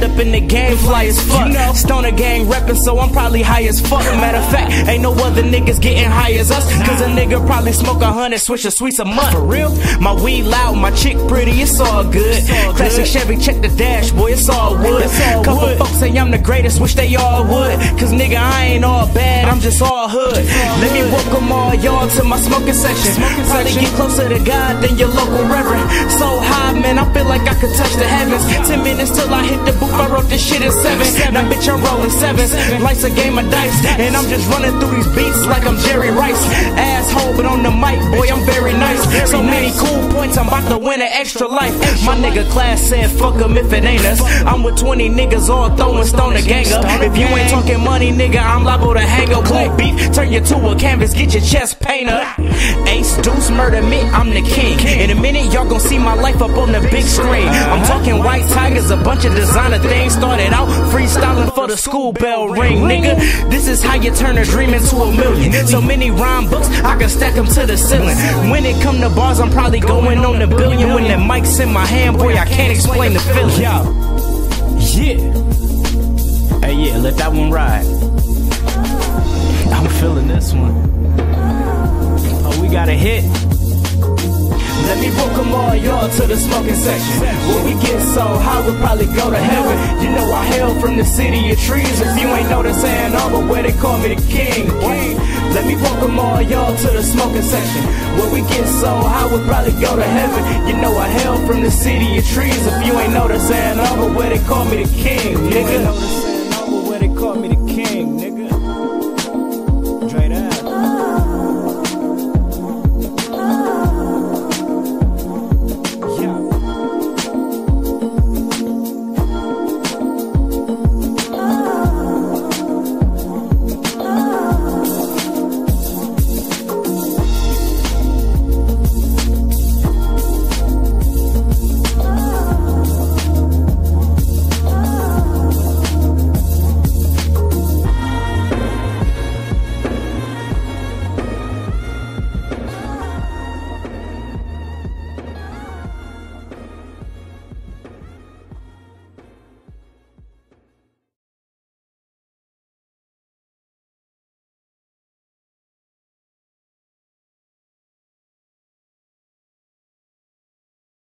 the game fly as fuck. You know. Stoner gang reppin', so I'm probably high as fuck. Matter of fact, ain't no other niggas getting high as us. Cause a nigga probably smoke a hundred Swisher Sweets a month. For real? My weed loud, my chick pretty, it's all good. Classic Chevy, check the dash, boy, it's all wood. Couple folks say I'm the greatest, wish they all would. Cause nigga, I ain't all bad, I'm just all hood. Let me welcome all y'all to my smoking section. Probably get closer to God than your local reverend. So high, man, I feel like I could touch the heavens. Ten minutes till I hit the booth, I wrote this shit in seven. Now, bitch, I'm rolling sevens. Life's a game of dice, and I'm just running through these beats like I'm Jerry Rice. Asshole, but on the mic, boy, I'm very nice. So many cool points, I'm about to win an extra life. My nigga class said, fuck 'em if it ain't us. I'm with 20 niggas all throwing Stoner gang up. If you ain't talking money, nigga, I'm liable to hang up. Click beef, turn you to a canvas, get your chest painted. Ace Deuce murder me, I'm the king. In a minute, y'all gon' see my life up on the big screen. I'm talking white tigers, a bunch of designer things. Started out freestyling for the school bell ring, nigga. This is how you turn a dream into a million. So many rhyme books, I can stack them to the ceiling. When it come to bars, I'm probably going on a billion. When the mic's in my hand, boy, I can't explain the feeling. Yo, yeah. Hey, yeah, let that one ride. I'm feeling this one. Oh, we got a hit. Let me welcome all y'all to the smoking section. When we get so high, we'll probably go to heaven. You know I hail from the city of trees. If you ain't know they call me the king. Let me welcome all y'all to the smoking section. Where we get so high, we'll probably go to heaven. You know I hail from the city of trees. If you ain't know the king, nigga. Where they call me the king, nigga.